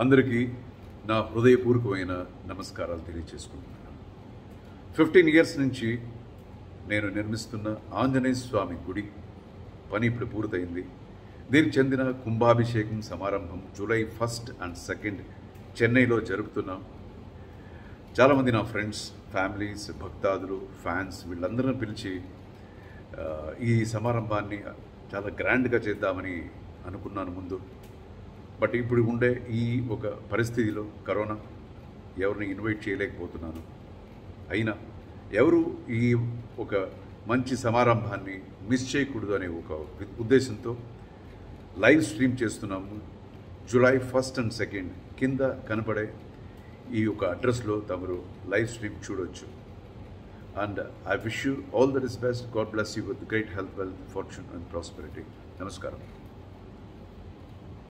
అందరికీ నా హృదయపూర్వకమైన నమస్కారాలు తెలియజేసుకుంటున్నాను ఫిఫ్టీన్ ఇయర్స్ నుంచి నేను నిర్మిస్తున్న ఆంజనేయ స్వామి గుడి పని ఇప్పుడు పూర్తయింది. దీనికి చెందిన కుంభాభిషేకం సమారంభం జూలై ఫస్ట్ అండ్ సెకండ్ చెన్నైలో జరుపుతున్నాం. చాలామంది నా ఫ్రెండ్స్ ఫ్యామిలీస్ భక్తాదులు ఫ్యాన్స్ వీళ్ళందరిని పిలిచి ఈ సమారంభాన్ని చాలా గ్రాండ్గా చేద్దామని అనుకున్నాను ముందు. బట్ ఇప్పుడు ఉండే ఈ ఒక పరిస్థితిలో కరోనా ఎవరిని ఇన్వైట్ చేయలేకపోతున్నాను. అయినా ఎవరు ఈ ఒక మంచి సమారంభాన్ని మిస్ చేయకూడదు అనే ఒక ఉద్దేశంతో లైవ్ స్ట్రీమ్ చేస్తున్నాము. జూలై ఫస్ట్ అండ్ సెకండ్ కింద కనపడే ఈ యొక్క అడ్రస్లో తమరు లైవ్ స్ట్రీమ్ చూడొచ్చు. And I wish you all that is best. God bless you with great health wealth fortune and prosperity. నమస్కారం.